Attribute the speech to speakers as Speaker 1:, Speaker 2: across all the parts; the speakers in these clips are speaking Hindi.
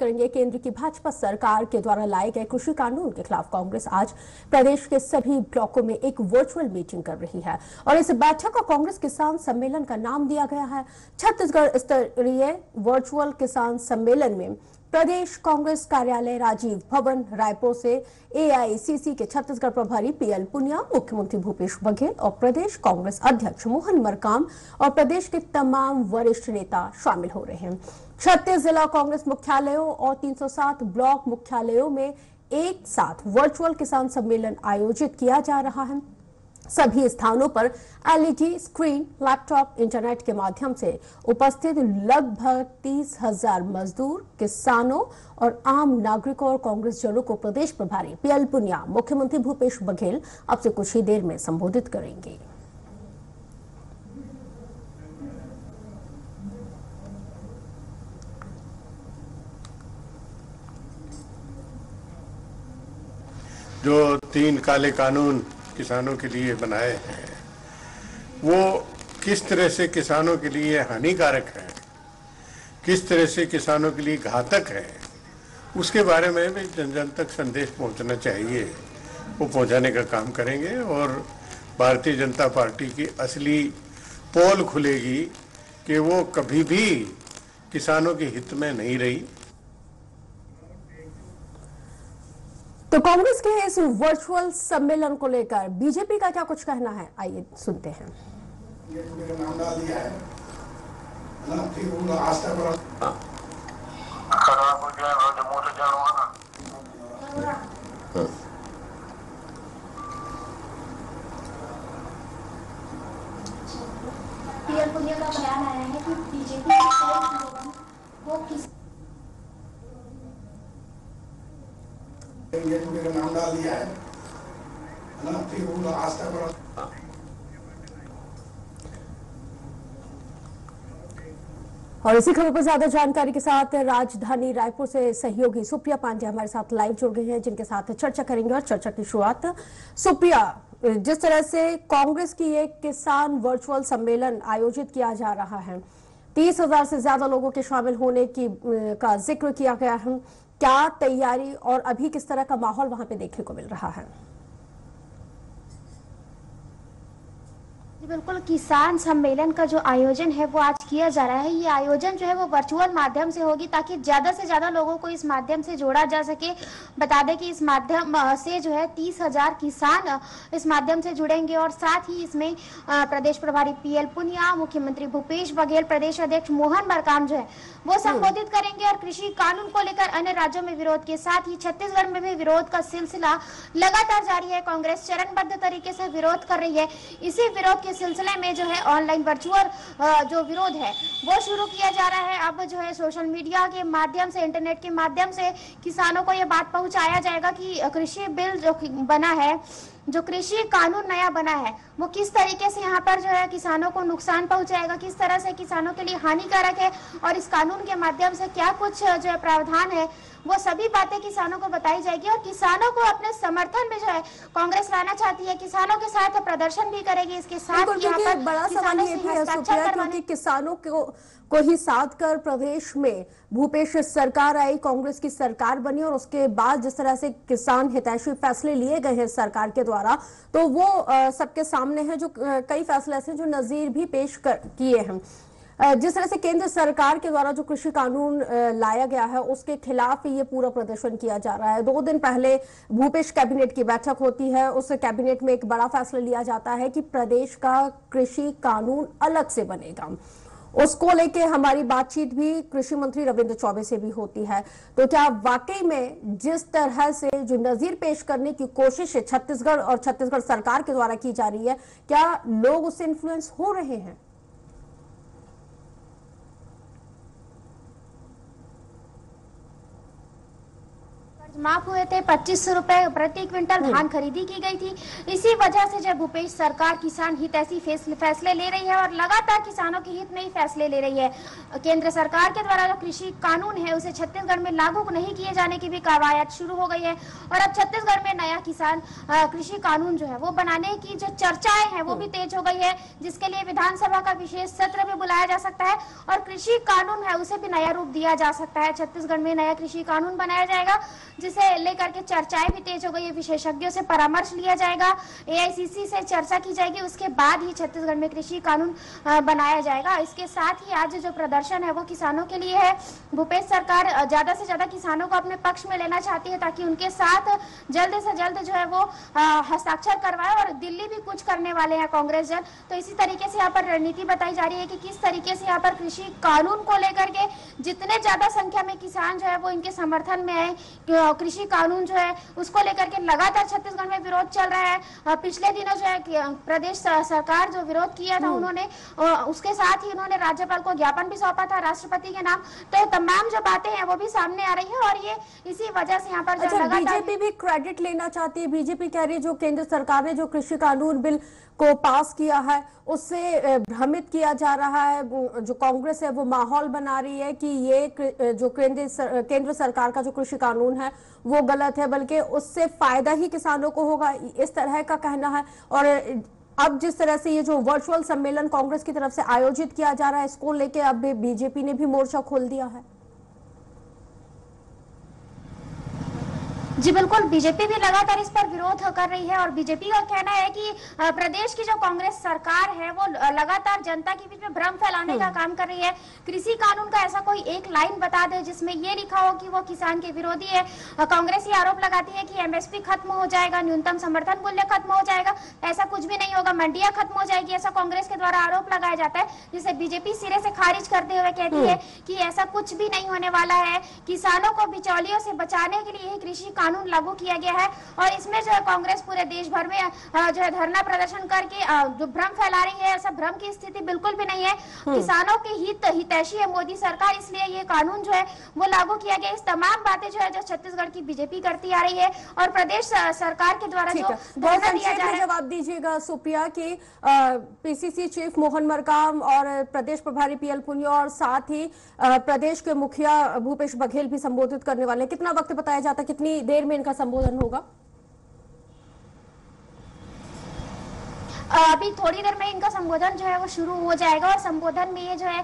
Speaker 1: करेंगे। केंद्र की भाजपा सरकार के द्वारा लाए गए कृषि कानून के खिलाफ कांग्रेस आज प्रदेश के सभी ब्लॉकों में एक वर्चुअल मीटिंग कर रही है। और इस बैठक को कांग्रेस किसान सम्मेलन का नाम दिया गया है। छत्तीसगढ़ स्तरीय वर्चुअल किसान सम्मेलन में प्रदेश कांग्रेस कार्यालय राजीव भवन, रायपुर से एआईसीसी के छत्तीसगढ़ प्रभारी पीएल पुनिया, मुख्यमंत्री भूपेश बघेल और प्रदेश कांग्रेस अध्यक्ष मोहन मरकाम और प्रदेश के तमाम वरिष्ठ नेता शामिल हो रहे हैं। छत्तीस जिला कांग्रेस मुख्यालयों और 307 ब्लॉक मुख्यालयों में एक साथ वर्चुअल किसान सम्मेलन आयोजित किया जा रहा है। सभी स्थानों पर एलईडी स्क्रीन, लैपटॉप, इंटरनेट के माध्यम से उपस्थित लगभग तीस हज़ार मजदूर, किसानों और आम नागरिकों और कांग्रेस जनों को प्रदेश प्रभारी पीएल पुनिया, मुख्यमंत्री भूपेश बघेल अब से कुछ ही देर में संबोधित करेंगे।
Speaker 2: जो तीन काले कानून किसानों के लिए बनाए हैं, वो किस तरह से किसानों के लिए हानिकारक है, किस तरह से किसानों के लिए घातक है, उसके बारे में भी जन जन तक संदेश पहुँचना चाहिए। वो पहुँचाने का काम करेंगे और भारतीय जनता पार्टी की असली पोल खुलेगी कि वो कभी भी किसानों के हित में नहीं रही।
Speaker 1: तो कांग्रेस के इस वर्चुअल सम्मेलन को लेकर बीजेपी का क्या कुछ कहना है? आइए सुनते हैं।
Speaker 3: वो
Speaker 4: पीएल पुनिया का बयान आया है कि बीजेपी को किस
Speaker 3: मेरा नाम डाल दिया है। ना? फिर वो आस्था पर
Speaker 1: और इसी खबर पर ज़्यादा जानकारी के साथ राजधानी रायपुर से सहयोगी सुप्रिया पांडे हमारे साथ लाइव जुड़ गए हैं, जिनके साथ चर्चा करेंगे और चर्चा की शुरुआत। सुप्रिया, जिस तरह से कांग्रेस की एक किसान वर्चुअल सम्मेलन आयोजित किया जा रहा है, तीस हज़ार से ज़्यादा लोगों के शामिल होने की का ज़िक्र किया गया है। क्या तैयारी और अभी किस तरह का माहौल वहाँ पे देखने को मिल रहा है?
Speaker 4: जी बिल्कुल किसान सम्मेलन का जो आयोजन है वो आज किया जा रहा है। ये आयोजन जो है वो वर्चुअल माध्यम से होगी ताकि ज़्यादा से ज़्यादा लोगों को इस माध्यम से जोड़ा जा सके। बता दें कि इस माध्यम से जो है तीस हज़ार किसान इस माध्यम से जुड़ेंगे और साथ ही इसमें प्रदेश प्रभारी पीएल पुनिया मुख्यमंत्री भूपेश बघेल प्रदेश अध्यक्ष मोहन मरकाम जो है वो संबोधित करेंगे और कृषि कानून को लेकर अन्य राज्यों में विरोध के साथ ही छत्तीसगढ़ में भी विरोध का सिलसिला लगातार जारी है। कांग्रेस चरणबद्ध तरीके से विरोध कर रही है। इसी विरोध के सिलसिले में जो है ऑनलाइन वर्चुअल जो विरोध है, वो शुरू किया जा रहा है। अब जो है सोशल मीडिया के माध्यम से इंटरनेट के माध्यम से किसानों को ये बात पहुँचाया जाएगा कि कृषि बिल जो बना है जो कृषि कानून नया बना है वो किस तरीके से यहाँ पर जो है किसानों को नुकसान पहुंचाएगा किस तरह से किसानों के लिए हानिकारक है और इस कानून के माध्यम से क्या कुछ जो है प्रावधान है वो सभी बातें किसानों को बताई जाएगी और किसानों को अपने समर्थन में जो है कांग्रेस लाना चाहती है किसानों के साथ प्रदर्शन भी करेगी इसके साथ यहाँ पर
Speaker 1: बड़ा सवाल ये भी है क्योंकि किसानों को को ही साथ कर प्रदेश में भूपेश सरकार आई कांग्रेस की सरकार बनी और उसके बाद जिस तरह से किसान हितैषी फैसले लिए गए हैं सरकार के द्वारा। तो वो सबके सामने है जो कई फैसले ऐसे जो नजीर भी पेश कर, किए हैं। जिस तरह से केंद्र सरकार के द्वारा जो कृषि कानून लाया गया है, उसके खिलाफ ये पूरा प्रदर्शन किया जा रहा है। दो दिन पहले भूपेश कैबिनेट की बैठक होती है। उस कैबिनेट में एक बड़ा फैसला लिया जाता है कि प्रदेश का कृषि कानून अलग से बनेगा। उसको लेके हमारी बातचीत भी कृषि मंत्री रविंद्र चौबे से भी होती है। तो क्या वाकई में जिस तरह से जो नजीर पेश करने की कोशिश है छत्तीसगढ़ और छत्तीसगढ़ सरकार के द्वारा की जा रही है, क्या लोग उससे इन्फ्लुएंस हो रहे हैं?
Speaker 4: माफ़ हुए थे पच्चीस सौ रूपए प्रति क्विंटल धान खरीदी की गई थी। इसी वजह से जब भूपेश सरकार किसान हित ऐसी फैसले फैसले ले रही है और लगातार किसानों के हित में ही फैसले ले रही है। केंद्र सरकार के द्वारा जो कृषि कानून है उसे छत्तीसगढ़ में लागू नहीं किए जाने की भी कवायद शुरू हो गई है। और अब छत्तीसगढ़ में नया किसान कृषि कानून जो है वो बनाने की जो चर्चाएँ हैं वो भी तेज हो गई है जिसके लिए विधानसभा का विशेष सत्र भी बुलाया जा सकता है और कृषि कानून है उसे भी नया रूप दिया जा सकता है। छत्तीसगढ़ में नया कृषि कानून बनाया जाएगा। जिसे लेकर के चर्चाएँ भी तेज हो गई। है विशेषज्ञों से परामर्श लिया जाएगा। एआईसीसी से चर्चा की जाएगी। उसके बाद ही छत्तीसगढ़ में कृषि कानून बनाया जाएगा। इसके साथ ही आज जो प्रदर्शन है वो किसानों के लिए है। भूपेश सरकार ज़्यादा से ज़्यादा किसानों को अपने पक्ष में लेना चाहती है ताकि उनके साथ जल्द से जल्द जो है वो हस्ताक्षर करवाए और दिल्ली भी कुछ करने वाले हैं कांग्रेस जन। तो इसी तरीके से यहाँ पर रणनीति बताई जा रही है कि किस तरीके से यहाँ पर कृषि कानून को लेकर के जितने ज़्यादा संख्या में किसान जो है वो इनके समर्थन में आए कृषि कानून जो है उसको लेकर के लगातार छत्तीसगढ़ में विरोध चल रहा है। पिछले दिनों जो है प्रदेश सरकार जो विरोध किया था उन्होंने उसके साथ ही उन्होंने राज्यपाल को ज्ञापन भी सौंपा था राष्ट्रपति के नाम। तो तमाम जो बातें हैं वो भी सामने आ रही है और ये इसी वजह से यहाँ पर
Speaker 1: अच्छा बीजेपी भी क्रेडिट लेना चाहती है। बीजेपी कह रही है जो केंद्र सरकार ने जो कृषि कानून बिल को पास किया है उससे भ्रमित किया जा रहा है। जो कांग्रेस है वो माहौल बना रही है कि ये जो केंद्र केंद्र सरकार का जो कृषि कानून है वो गलत है, बल्कि उससे फ़ायदा ही किसानों को होगा, इस तरह का कहना है। और अब जिस तरह से ये जो वर्चुअल सम्मेलन कांग्रेस की तरफ़ से आयोजित किया जा रहा है, इसको लेके अब बीजेपी ने भी मोर्चा खोल दिया है।
Speaker 4: जी बिल्कुल बीजेपी भी लगातार इस पर विरोध कर रही है और बीजेपी का कहना है कि प्रदेश की जो कांग्रेस सरकार है वो लगातार जनता के बीच में भ्रम फैलाने का काम कर रही है। कृषि कानून का ऐसा कोई एक लाइन बता दे जिसमें ये लिखा हो कि वो किसान के विरोधी है। कांग्रेस ये आरोप लगाती है कि एमएसपी खत्म हो जाएगा न्यूनतम समर्थन मूल्य खत्म हो जाएगा। ऐसा कुछ भी नहीं होगा मंडिया खत्म हो जाएगी ऐसा कांग्रेस के द्वारा आरोप लगाया जाता है जिसे बीजेपी सिरे से खारिज करते हुए कहती है कि ऐसा कुछ भी नहीं होने वाला है। किसानों को बिचौलियों से बचाने के लिए कृषि कानून लागू किया गया है और इसमें जो है कांग्रेस पूरे देश भर में जो है धरना प्रदर्शन करके जो भ्रम फैला रही है ऐसा भ्रम की स्थिति बिल्कुल भी नहीं है। किसानों के हित हितैषी है मोदी सरकार इसलिए ये कानून जो है वो लागू किया गया। इस तमाम बातें जो है जो छत्तीसगढ़ की बीजेपी करती आ रही है और प्रदेश सरकार के द्वारा जो धरना दिया जा रहा है।
Speaker 1: जवाब दीजिएगा सुप्रिया की पीसीसी चीफ मोहन मरकाम और प्रदेश प्रभारी पीएल पुनिया और साथ ही प्रदेश के मुखिया भूपेश बघेल भी संबोधित करने वाले कितना वक्त बताया जाता है? कितनी देर में इनका संबोधन होगा।
Speaker 4: अभी थोड़ी देर में इनका संबोधन जो है वो शुरू हो जाएगा और संबोधन में ये जो है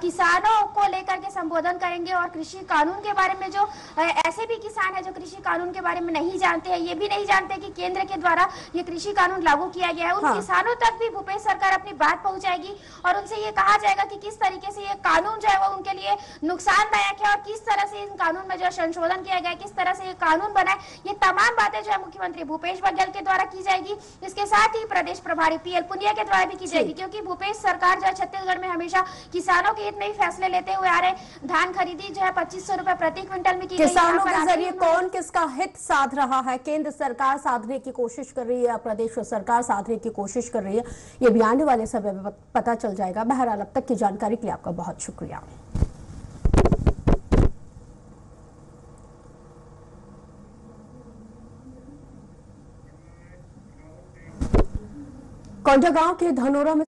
Speaker 4: किसानों को लेकर के संबोधन करेंगे और कृषि कानून के बारे में जो ऐसे भी किसान है जो कृषि कानून के बारे में नहीं जानते हैं ये भी नहीं जानते कि केंद्र के द्वारा ये कृषि कानून लागू किया गया है उन
Speaker 1: हाँ।
Speaker 4: किसानों तक भी भूपेश सरकार अपनी बात पहुंचाएगी और उनसे ये कहा जाएगा कि किस तरीके से ये कानून जो है वो उनके लिए नुकसानदायक है और किस तरह से इन कानून में जो संशोधन किया गया किस तरह से ये कानून बनाए ये तमाम बातें जो है मुख्यमंत्री भूपेश बघेल के द्वारा की जाएगी इसके साथ ही प्रदेश प्रभारी पीएल पुनिया के द्वारा भी की जाएगी क्योंकि भूपेश सरकार जो है छत्तीसगढ़ में हमेशा किसानों के हित में ही फैसले लेते हुए आ रहे धान खरीदी जो है पच्चीस सौ रूपए प्रति क्विंटल में की
Speaker 1: किसानों के ज़रिए कौन किसका हित साध रहा है? केंद्र सरकार साधने की कोशिश कर रही है प्रदेश सरकार साधने की कोशिश कर रही है। ये भी आने वाले समय में पता चल जाएगा। बहरहाल अब तक की जानकारी के लिए आपका बहुत शुक्रिया। कोंडागांव के धनोरा में